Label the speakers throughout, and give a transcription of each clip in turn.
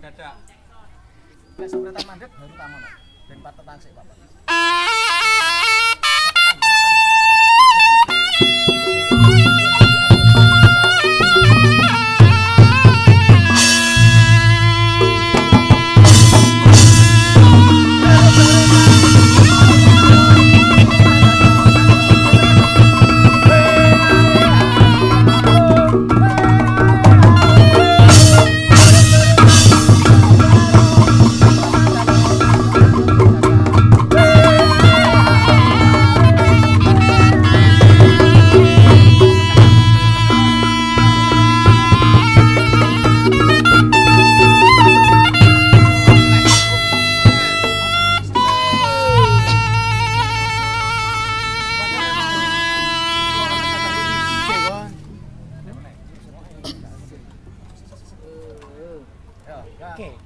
Speaker 1: cek cek
Speaker 2: Ayo.
Speaker 1: cek perang dada.
Speaker 2: Nek sebratan mandek baru tamono. Ben patetan sik, Okay.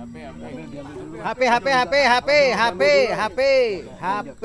Speaker 2: HP HP HP HP HP HP HP HP